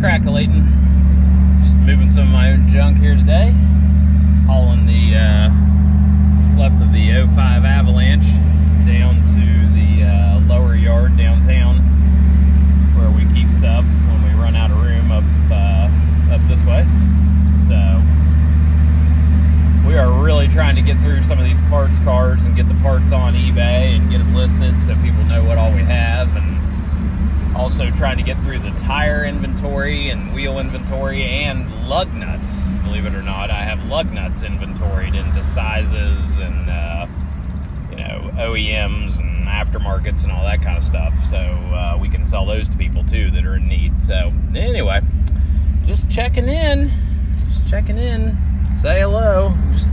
crackling. Just moving some of my own junk here today. Hauling the uh, left of the 05 Avalanche down to the uh, lower yard downtown where we keep stuff when we run out of room up uh, up this way. So we are really trying to get through some of these parts cars and get the parts on eBay and get them listed so people know what all we have and also trying to get through the tire inventory and wheel inventory and lug nuts. Believe it or not, I have lug nuts inventoried into sizes and uh, you know OEMs and aftermarkets and all that kind of stuff. So uh, we can sell those to people too that are in need. So anyway, just checking in, just checking in. Say hello. Just